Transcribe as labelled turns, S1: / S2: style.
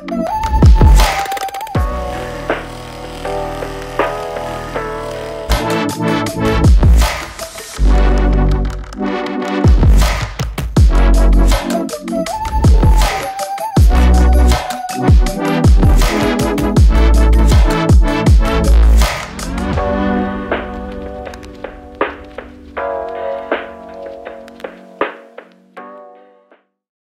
S1: Música